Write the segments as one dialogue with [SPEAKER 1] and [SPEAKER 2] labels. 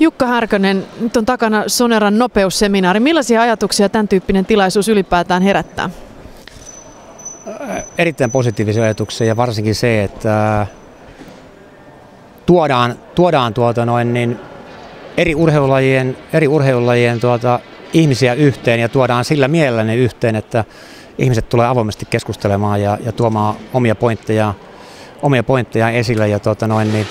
[SPEAKER 1] Jukka Härkönen, nyt on takana Soneran nopeusseminaari. Millaisia ajatuksia tämän tyyppinen tilaisuus ylipäätään herättää?
[SPEAKER 2] Erittäin positiivisia ajatuksia ja varsinkin se, että tuodaan, tuodaan tuota noin, niin eri urheilulajien, eri urheilulajien tuota, ihmisiä yhteen ja tuodaan sillä mielellä ne yhteen, että ihmiset tulee avoimesti keskustelemaan ja, ja tuomaan omia pointteja, omia pointteja esille ja tuota noin, niin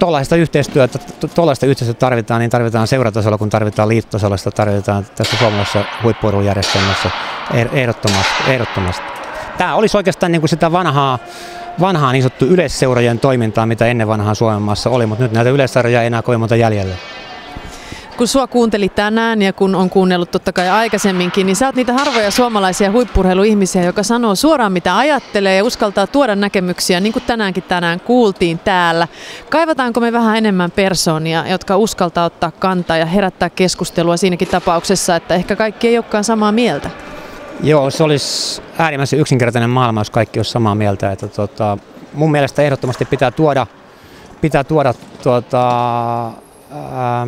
[SPEAKER 2] tuollaista yhteistyötä, tuollaista yhteistyötä tarvitaan, niin tarvitaan seuratasolla, kun tarvitaan liittotasolla, sitä tarvitaan tässä suomalaisessa huippuurheilujärjestelmässä ehdottomasti, ehdottomasti. Tämä olisi oikeastaan niin kuin sitä vanhaa, vanhaa niin sanottu yleisseurojen toimintaa, mitä ennen vanhaa Suomen maassa oli, mutta nyt näitä yleisseuroja ei enää kovin monta jäljellä
[SPEAKER 1] kun sua kuunteli tänään ja kun on kuunnellut totta kai aikaisemminkin, niin sä oot niitä harvoja suomalaisia huippurheiluihmisiä, joka sanoo suoraan mitä ajattelee ja uskaltaa tuoda näkemyksiä, niin kuin tänäänkin tänään kuultiin täällä. Kaivataanko me vähän enemmän persoonia, jotka uskaltaa ottaa kantaa ja herättää keskustelua siinäkin tapauksessa, että ehkä kaikki ei olekaan samaa mieltä?
[SPEAKER 2] Joo, se olisi äärimmäisen yksinkertainen maailma, jos kaikki olisi samaa mieltä. Että tota, mun mielestä ehdottomasti pitää tuoda, pitää tuoda tuota, ää,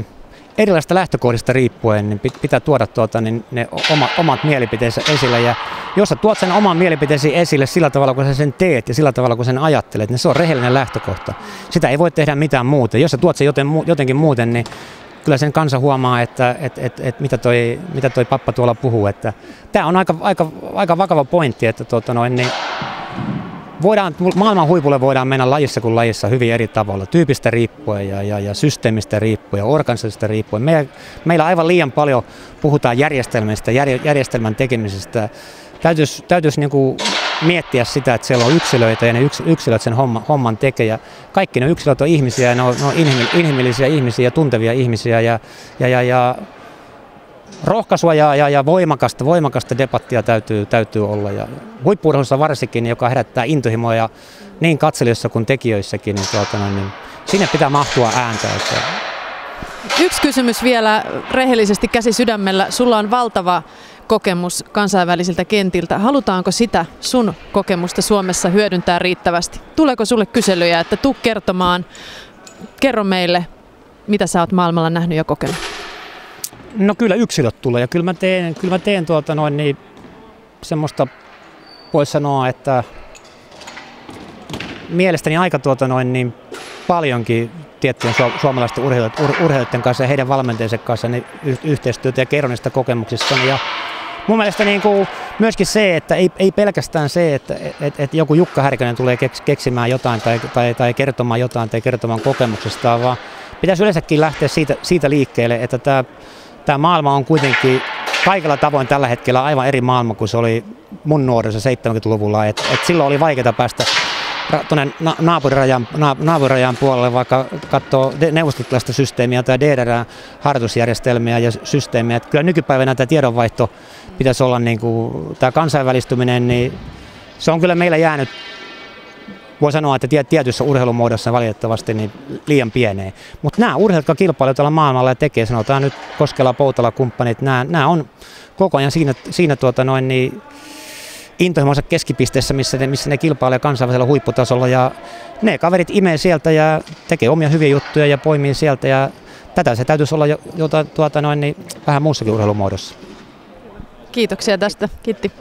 [SPEAKER 2] erilaisista lähtökohdista riippuen niin pitää tuoda tuota, niin ne oma, omat mielipiteensä esille. Ja jos sä tuot sen oman mielipiteesi esille sillä tavalla, kun sä sen teet ja sillä tavalla, kun sen ajattelet, niin se on rehellinen lähtökohta. Sitä ei voi tehdä mitään muuta. Jos sä tuot sen joten, jotenkin muuten, niin kyllä sen kansa huomaa, että et, et, et, mitä, toi, mitä toi pappa tuolla puhuu. Että, tämä on aika, aika, aika vakava pointti, että tuota noin, niin voidaan, maailman huipulle voidaan mennä lajissa kuin lajissa hyvin eri tavalla, tyypistä riippuen ja, ja, ja systeemistä riippuen ja organisaatiosta riippuen. Me, meillä aivan liian paljon puhutaan järjestelmistä, jär, järjestelmän tekemisestä. Täytyisi, täytyisi niin kuin miettiä sitä, että siellä on yksilöitä ja ne yksilöt sen homma, homman tekee. Ja kaikki ne yksilöt on ihmisiä ja ne on, ne on inhimillisiä ihmisiä ja tuntevia ihmisiä ja, ja, ja, ja rohkaisua ja, ja, ja voimakasta, voimakasta debattia täytyy, täytyy olla. Ja huippuurheilussa varsinkin, joka herättää intohimoja niin katselijoissa kuin tekijöissäkin, niin, tuota, niin sinne pitää mahtua ääntä. Että...
[SPEAKER 1] Yksi kysymys vielä rehellisesti käsi sydämellä. Sulla on valtava kokemus kansainvälisiltä kentiltä. Halutaanko sitä sun kokemusta Suomessa hyödyntää riittävästi? Tuleeko sulle kyselyjä, että tuu kertomaan, kerro meille, mitä sä oot maailmalla nähnyt ja kokenut?
[SPEAKER 2] No kyllä yksilöt tulee ja kyllä mä teen, kyllä mä teen tuota noin niin semmoista, voisi sanoa, että mielestäni aika tuota noin niin paljonkin tiettyjen su- suomalaisten urheilijoiden, ur- urheilijoiden kanssa ja heidän valmentajansa kanssa niin yhteistyötä ja kerron niistä kokemuksista. Ja mun mielestä niin kuin myöskin se, että ei, ei pelkästään se, että et, et joku Jukka Härkönen tulee keks, keksimään jotain tai, tai, tai kertomaan jotain tai kertomaan kokemuksestaan, vaan pitäisi yleensäkin lähteä siitä, siitä liikkeelle, että tämä tämä maailma on kuitenkin kaikilla tavoin tällä hetkellä aivan eri maailma kuin se oli mun nuorissa 70-luvulla. Et, et silloin oli vaikeaa päästä tuonne na- naapurirajan, na- naapurirajan puolelle, vaikka katsoo neuvostoliittolaista systeemiä tai DDR-harjoitusjärjestelmiä ja systeemiä. Et kyllä nykypäivänä tämä tiedonvaihto pitäisi olla, niin tämä kansainvälistyminen, niin se on kyllä meillä jäänyt voi sanoa, että tietyissä urheilumuodossa valitettavasti niin liian pieneen. Mutta nämä urheilijat, jotka kilpailevat tällä maailmalla ja tekee, sanotaan nyt Koskela, Poutala, kumppanit, nämä, nämä on koko ajan siinä, siinä tuota noin niin intohimonsa keskipisteessä, missä ne, missä ne kilpailee kansainvälisellä huipputasolla ja ne kaverit imee sieltä ja tekee omia hyviä juttuja ja poimii sieltä ja tätä se täytyisi olla jo, jo tuota noin, niin vähän muussakin urheilumuodossa.
[SPEAKER 1] Kiitoksia tästä, Kiitti.